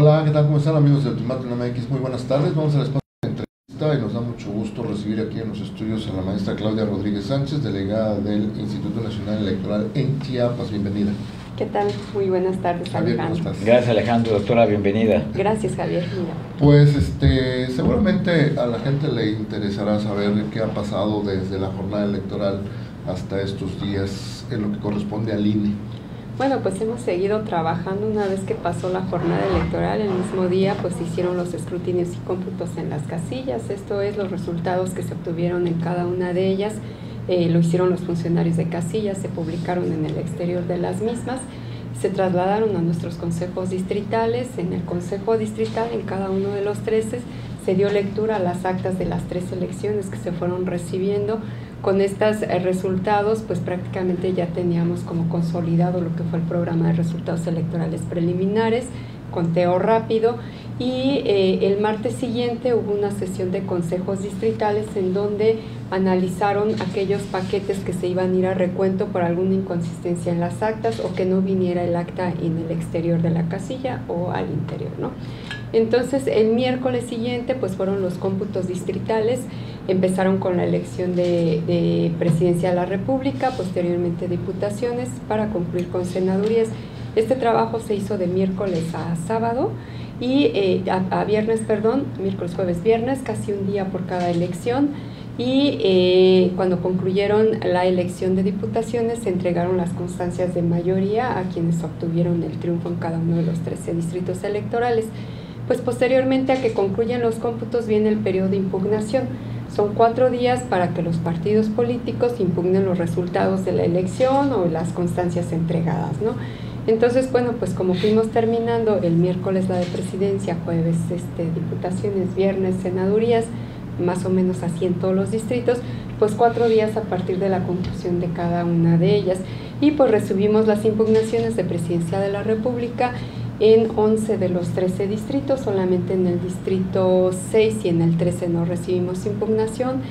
Hola, ¿qué tal? ¿Cómo están amigos de Ultimátum MX? Muy buenas tardes. Vamos a la espacio de entrevista y nos da mucho gusto recibir aquí en los estudios a la maestra Claudia Rodríguez Sánchez, delegada del Instituto Nacional Electoral en Chiapas. Bienvenida. ¿Qué tal? Muy buenas tardes, Javier, Alejandro. ¿cómo estás? Gracias Alejandro, doctora, bienvenida. Gracias, Javier. Mira, Pues este, seguramente a la gente le interesará saber qué ha pasado desde la jornada electoral hasta estos días en lo que corresponde al INE. Bueno, pues hemos seguido trabajando. Una vez que pasó la jornada electoral, el mismo día pues hicieron los escrutinios y cómputos en las casillas, esto es los resultados que se obtuvieron en cada una de ellas, eh, lo hicieron los funcionarios de casillas, se publicaron en el exterior de las mismas, se trasladaron a nuestros consejos distritales, en el consejo distrital, en cada uno de los 13, se dio lectura a las actas de las tres elecciones que se fueron recibiendo, con estos eh, resultados, pues prácticamente ya teníamos como consolidado lo que fue el programa de resultados electorales preliminares, conteo rápido, y eh, el martes siguiente hubo una sesión de consejos distritales en donde analizaron aquellos paquetes que se iban a ir a recuento por alguna inconsistencia en las actas o que no viniera el acta en el exterior de la casilla o al interior, ¿no? Entonces, el miércoles siguiente, pues fueron los cómputos distritales, empezaron con la elección de, de, presidencia de la República, posteriormente diputaciones, para concluir con senadurías. Este trabajo se hizo de miércoles a sábado y eh, a, a, viernes, perdón, miércoles, jueves, viernes, casi un día por cada elección. Y eh, cuando concluyeron la elección de diputaciones, se entregaron las constancias de mayoría a quienes obtuvieron el triunfo en cada uno de los 13 distritos electorales pues posteriormente a que concluyan los cómputos viene el periodo de impugnación. Son cuatro días para que los partidos políticos impugnen los resultados de la elección o las constancias entregadas, ¿no? Entonces, bueno, pues como fuimos terminando el miércoles la de presidencia, jueves este, diputaciones, viernes senadurías, más o menos así en todos los distritos, pues cuatro días a partir de la conclusión de cada una de ellas. Y pues recibimos las impugnaciones de presidencia de la República en 11 de los 13 distritos, solamente en el distrito 6 y en el 13 no recibimos impugnación.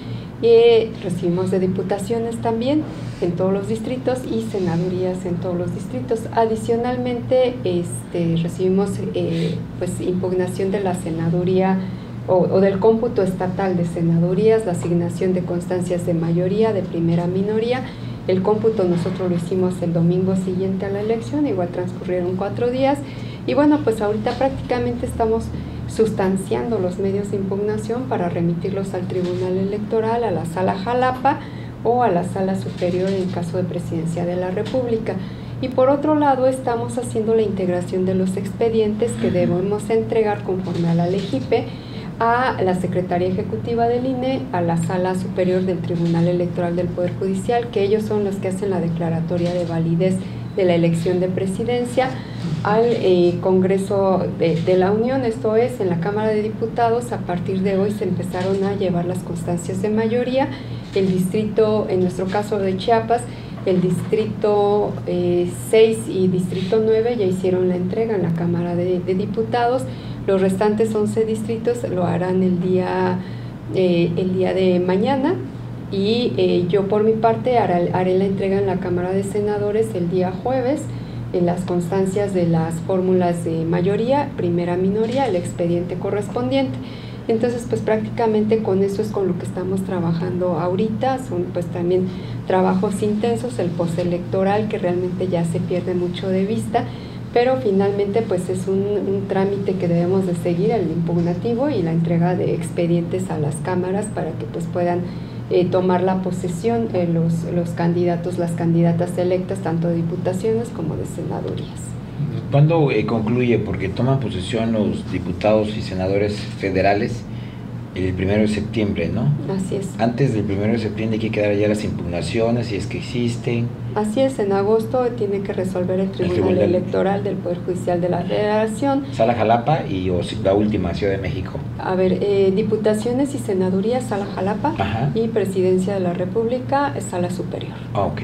Eh, recibimos de diputaciones también en todos los distritos y senadurías en todos los distritos. Adicionalmente, este, recibimos eh, pues, impugnación de la senaduría o, o, del cómputo estatal de senadurías, la asignación de constancias de mayoría, de primera minoría. El cómputo nosotros lo hicimos el domingo siguiente a la elección, igual transcurrieron cuatro días. Y bueno, pues ahorita prácticamente estamos sustanciando los medios de impugnación para remitirlos al Tribunal Electoral, a la Sala Jalapa o a la Sala Superior en caso de Presidencia de la República. Y por otro lado, estamos haciendo la integración de los expedientes que debemos entregar conforme a la LEGIPE a la Secretaría Ejecutiva del INE, a la Sala Superior del Tribunal Electoral del Poder Judicial, que ellos son los que hacen la declaratoria de validez de la elección de presidencia, al eh, Congreso de, la Unión, esto es, en la Cámara de Diputados, a partir de hoy se empezaron a llevar las constancias de mayoría, el distrito, en nuestro caso de Chiapas, el distrito eh, 6 y distrito 9 ya hicieron la entrega en la Cámara de, de Diputados, los restantes 11 distritos lo harán el día, eh, el día de mañana, y eh, yo por mi parte haré, la entrega en la Cámara de Senadores el día jueves en las constancias de las fórmulas de mayoría, primera minoría, el expediente correspondiente. Entonces, pues prácticamente con eso es con lo que estamos trabajando ahorita, son pues también trabajos intensos, el postelectoral que realmente ya se pierde mucho de vista, pero finalmente pues es un, un, trámite que debemos de seguir, el impugnativo y la entrega de expedientes a las cámaras para que pues puedan eh, tomar la posesión los, los candidatos, las candidatas electas, tanto de diputaciones como de senadurías. ¿Cuándo eh, concluye? Porque toman posesión los diputados y senadores federales el primero de septiembre, ¿no? Así es. Antes del primero de septiembre hay que quedar ya las impugnaciones, si es que existen. Así es, en agosto tiene que resolver el Tribunal, el tribunal Electoral del Poder Judicial de la Federación. Sala Jalapa y o, la última, Ciudad de México. A ver, eh, diputaciones y senadurías, Sala Jalapa Ajá. y Presidencia de la República, Sala Superior. Ah, ok.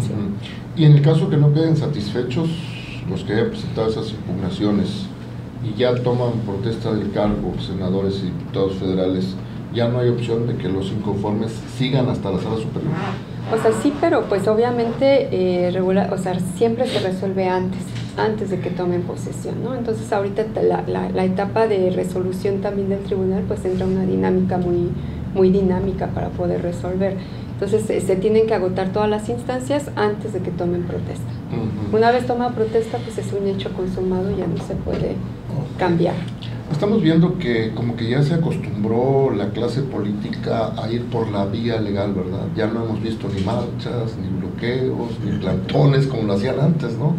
Sí. Y en el caso que no queden satisfechos los que hayan presentado esas impugnaciones y ya toman protesta del cargo senadores y diputados federales, ya no hay opción de que los inconformes sigan hasta la sala superior. O sea, sí, pero pues obviamente eh, o sea, siempre se resuelve antes. antes de que tomen posesión, ¿no? Entonces ahorita la, la, la etapa de resolución también del tribunal pues entra una dinámica muy, muy dinámica para poder resolver. Entonces se tienen que agotar todas las instancias antes de que tomen protesta. Una vez toma protesta, pues es un hecho consumado y ya no se puede cambiar. Estamos viendo que como que ya se acostumbró la clase política a ir por la vía legal, ¿verdad? Ya no hemos visto ni marchas, ni bloqueos, ni plantones como lo hacían antes, ¿no?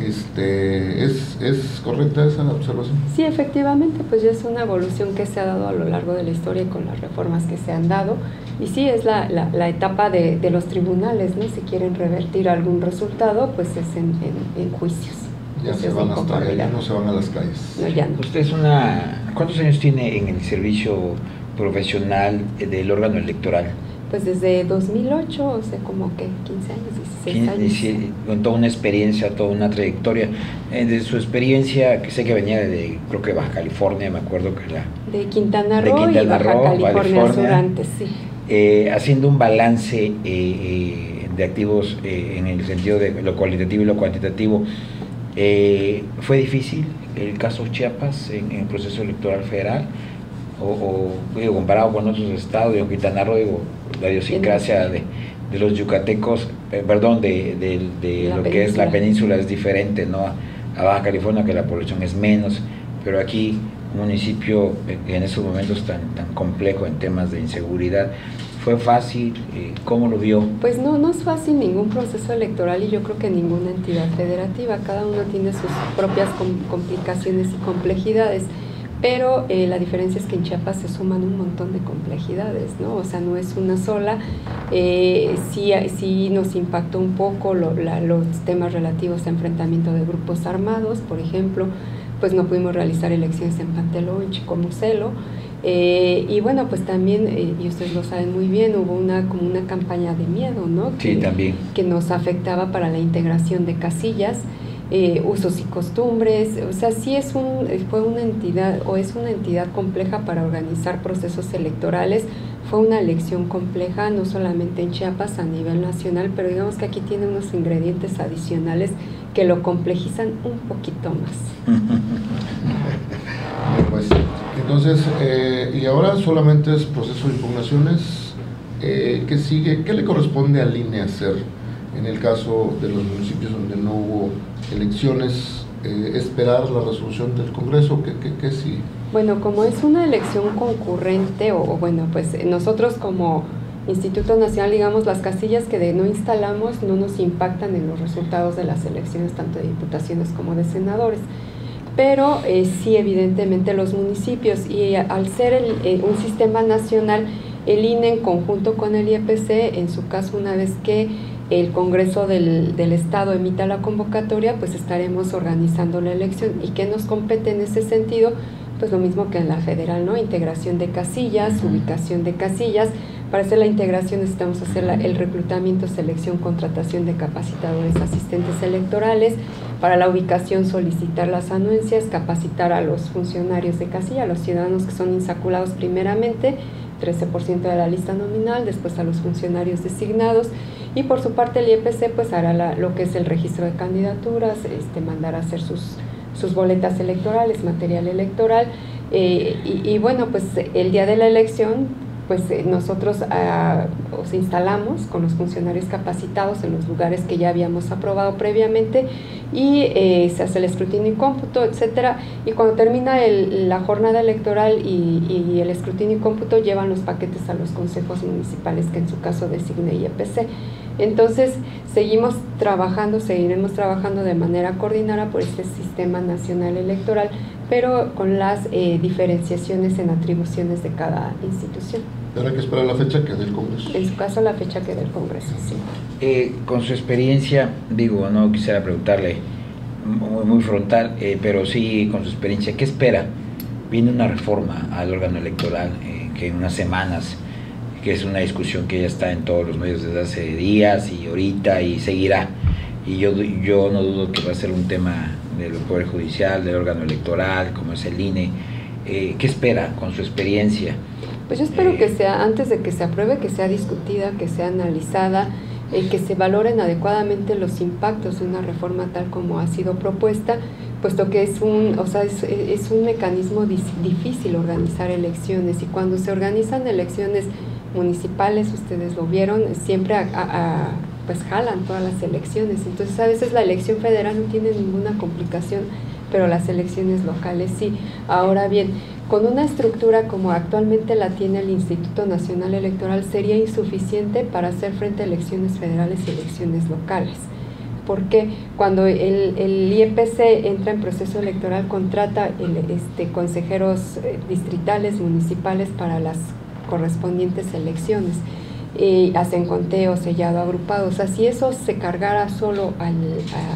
Este, ¿es, ¿Es correcta esa observación? Sí, efectivamente, pues ya es una evolución que se ha dado a lo largo de la historia y con las reformas que se han dado. Y sí, es la, la, etapa de, de, los tribunales, ¿no? Si quieren revertir algún resultado, pues es en, en, juicios. Ya se van hasta allá, no se van a las calles. No, ya no. Usted es una... ¿Cuántos años tiene en el servicio profesional del órgano electoral? Pues desde 2008, o sea, como que 15 años, 16 años. Con toda una experiencia, toda una trayectoria. Eh, de su experiencia, que sé que venía de, creo que Baja California, me acuerdo que la... De Quintana Roo y Baja California, antes, sí. Eh, haciendo un balance eh, de activos en el sentido de lo cualitativo y lo cuantitativo, ¿fue difícil el caso Chiapas en el proceso electoral federal? O, comparado con otros estados, de Quintana Roo, digo, la idiosincrasia de, de los yucatecos, eh, perdón, de, de lo que es la península es diferente, ¿no? A Baja California, que la población es menos, pero aquí, un municipio en esos momentos tan, tan complejo en temas de inseguridad, ¿Fue fácil? Eh, ¿Cómo lo vio? Pues no, no es fácil ningún proceso electoral y yo creo que ninguna entidad federativa. Cada uno tiene sus propias complicaciones y complejidades pero eh, la diferencia es que en Chiapas se suman un montón de complejidades, ¿no? O sea, no es una sola. Eh, sí, sí nos impactó un poco los temas relativos a enfrentamiento de grupos armados, por ejemplo, pues no pudimos realizar elecciones en Panteló, en Chicomucelo. Eh, y bueno, pues también, eh, y ustedes lo saben muy bien, hubo una como una campaña de miedo, ¿no? sí, también. Que nos afectaba para la integración de casillas. Eh, usos y costumbres, o sea, sí es un, fue una entidad o es una entidad compleja para organizar procesos electorales, fue una elección compleja no solamente en Chiapas a nivel nacional, pero digamos que aquí tiene unos ingredientes adicionales que lo complejizan un poquito más. pues, entonces, eh, y ahora solamente es proceso de impugnaciones, eh, ¿qué sigue? ¿Qué le corresponde al INE hacer en el caso de los municipios donde no hubo elecciones, eh, esperar la resolución del Congreso? ¿Qué, qué, sí? Bueno, como es una elección concurrente, o, bueno, pues nosotros como Instituto Nacional, digamos, las casillas que no instalamos no nos impactan en los resultados de las elecciones, tanto de diputaciones como de senadores. Pero eh, sí, evidentemente, los municipios, y al ser eh, un sistema nacional, el INE en conjunto con el IEPC, en su caso, una vez que el Congreso del, del, Estado emita la convocatoria, pues estaremos organizando la elección. ¿Y qué nos compete en ese sentido? Pues lo mismo que en la federal, ¿no? Integración de casillas, ubicación de casillas. Para hacer la integración necesitamos hacer el reclutamiento, selección, contratación de capacitadores, asistentes electorales. Para la ubicación solicitar las anuencias, capacitar a los funcionarios de casilla, a los ciudadanos que son insaculados primeramente, 13% de la lista nominal, después a los funcionarios designados y por su parte el IEPC pues hará lo que es el registro de candidaturas, este, mandará a hacer sus, boletas electorales, material electoral. Eh, y, y, bueno, pues el día de la elección pues eh, nosotros ah, os instalamos con los funcionarios capacitados en los lugares que ya habíamos aprobado previamente y eh, se hace el escrutinio y cómputo, etcétera. Y cuando termina la jornada electoral y, y, el escrutinio y cómputo llevan los paquetes a los consejos municipales que en su caso designe IEPC. Entonces, seguimos trabajando, seguiremos trabajando de manera coordinada por este sistema nacional electoral, pero con las eh, diferenciaciones en atribuciones de cada institución. Habrá que esperar la fecha que dé el Congreso. En su caso, la fecha que dé el Congreso, sí. Eh, con su experiencia, digo, no quisiera preguntarle muy, frontal, eh, pero sí con su experiencia, ¿qué espera? Viene una reforma al órgano electoral que en unas semanas que es una discusión que ya está en todos los medios desde hace días y ahorita y seguirá. Y yo, yo no dudo que va a ser un tema del Poder Judicial, del órgano electoral, como es el INE. Eh, ¿Qué espera con su experiencia? Pues yo espero que eh, sea, antes de que se apruebe, que sea discutida, que sea analizada, eh, que se valoren adecuadamente los impactos de una reforma tal como ha sido propuesta, puesto que es un, o sea, es, un mecanismo difícil organizar elecciones y cuando se organizan elecciones municipales, ustedes lo vieron, siempre pues jalan todas las elecciones. Entonces a veces la elección federal no tiene ninguna complicación, pero las elecciones locales sí. Ahora bien, con una estructura como actualmente la tiene el Instituto Nacional Electoral sería insuficiente para hacer frente a elecciones federales y elecciones locales. Porque cuando el, el IEPC entra en proceso electoral, contrata el, este, consejeros eh, distritales, municipales para las correspondientes elecciones hacen conteo sellado agrupado. O sea, si eso se cargara solo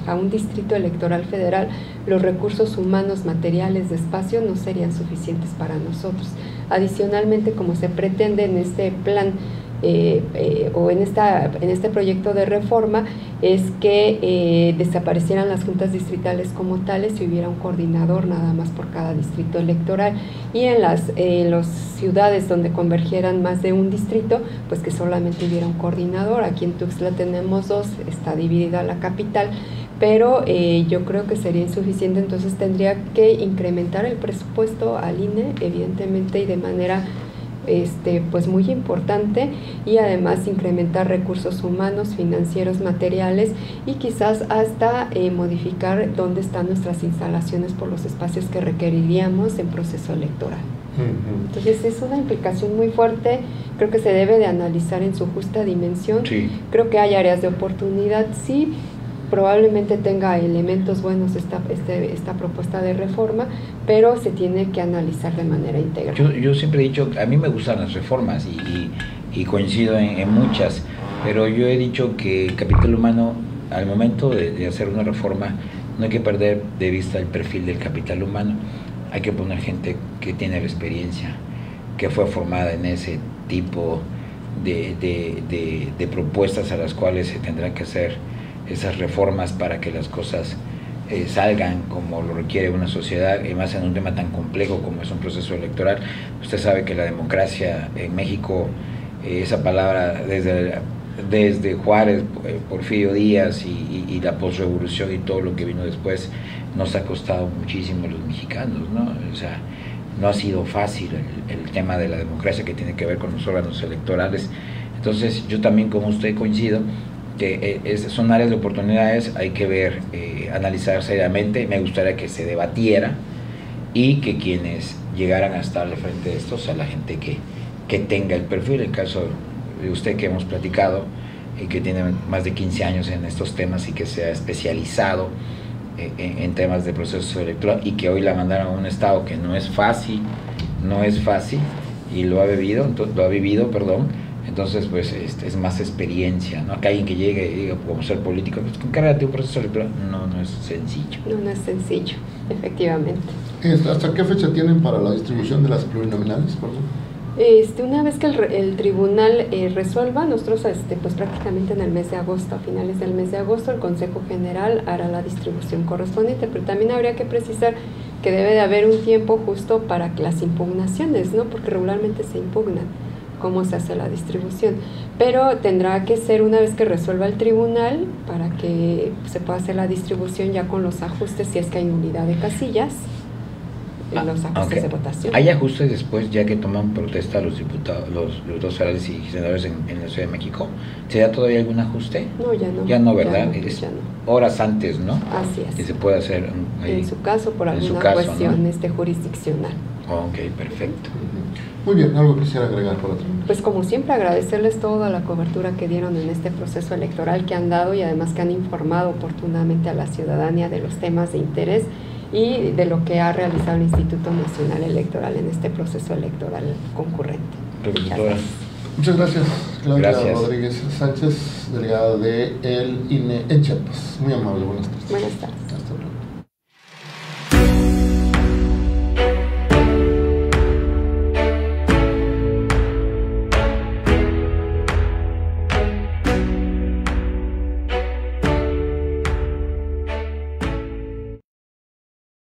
a, un distrito electoral federal, los recursos humanos, materiales, de espacio no serían suficientes para nosotros. Adicionalmente, como se pretende en este plan eh, eh, o en, esta, en este proyecto de reforma es que eh, desaparecieran las juntas distritales como tales y hubiera un coordinador nada más por cada distrito electoral. Y en las los ciudades donde convergieran más de un distrito pues que solamente hubiera un coordinador. Aquí en Tuxtla tenemos dos está dividida la capital pero yo creo que sería insuficiente. Entonces tendría que incrementar el presupuesto al INE evidentemente y de manera este, pues muy importante y además incrementar recursos humanos, financieros, materiales y quizás hasta eh, modificar dónde están nuestras instalaciones por los espacios que requeriríamos en proceso electoral. Entonces es una implicación muy fuerte, creo que se debe de analizar en su justa dimensión. Creo que hay áreas de oportunidad, sí, probablemente tenga elementos buenos esta, este, esta propuesta de reforma, pero se tiene que analizar de manera integral. Yo, yo siempre he dicho, a mí me gustan las reformas y, y, coincido en, muchas, pero yo he dicho que el capital humano, al momento de, de hacer una reforma, no hay que perder de vista el perfil del capital humano, hay que poner gente que tiene la experiencia, que fue formada en ese tipo de, de, de, de propuestas a las cuales se tendrá que hacer esas reformas para que las cosas eh, salgan como lo requiere una sociedad, y más en un tema tan complejo como es un proceso electoral. Usted sabe que la democracia en México, eh, esa palabra desde, desde Juárez, eh, Porfirio Díaz y, y, la posrevolución y todo lo que vino después, nos ha costado muchísimo a los mexicanos, ¿no? O sea, no ha sido fácil el, el tema de la democracia que tiene que ver con los órganos electorales. Entonces, yo también como usted coincido que eh, son áreas de oportunidades, hay que ver, eh, analizar seriamente, me gustaría que se debatiera y que quienes llegaran a estar al frente de esto sea la gente que, que tenga el perfil, el caso de usted que hemos platicado y que tiene más de 15 años en estos temas y que se ha especializado eh, en, temas de proceso electoral y que hoy la mandaron a un estado que no es fácil, no es fácil y lo ha vivido, lo ha vivido, perdón, entonces, pues este, es más experiencia, ¿no? Que alguien que llegue y diga, como ser político, pues encárgate un proceso electoral. No, no es sencillo. No, no es sencillo, efectivamente. ¿Hasta qué fecha tienen para la distribución de las plurinominales, Este, una vez que el, tribunal eh, resuelva, nosotros este, pues prácticamente en el mes de agosto, a finales del mes de agosto, el Consejo General hará la distribución correspondiente, pero también habría que precisar que debe de haber un tiempo justo para las impugnaciones, ¿no? Porque regularmente se impugnan cómo se hace la distribución. Pero tendrá que ser una vez que resuelva el tribunal para que se pueda hacer la distribución ya con los ajustes si es que hay unidad de casillas. Ah, los ajustes de votación. ¿Hay ajustes después, ya que toman protesta los diputados, los diputados federales y senadores en, la Ciudad de México? ¿Se da todavía algún ajuste? No, ya no. Ya no, ¿verdad? Horas antes, ¿no? Así es. Y se puede hacer. en su caso, por alguna cuestión este, jurisdiccional. Ok, perfecto. Muy bien, algo quisiera agregar por otro. Pues como siempre agradecerles toda la cobertura que dieron en este proceso electoral que han dado y además que han informado oportunamente a la ciudadanía de los temas de interés y de lo que ha realizado el Instituto Nacional Electoral en este proceso electoral concurrente. Muchas gracias, Claudia Rodríguez Sánchez, delegada de el INE en Chiapas. Muy amable, buenas tardes. Buenas tardes. Hasta luego.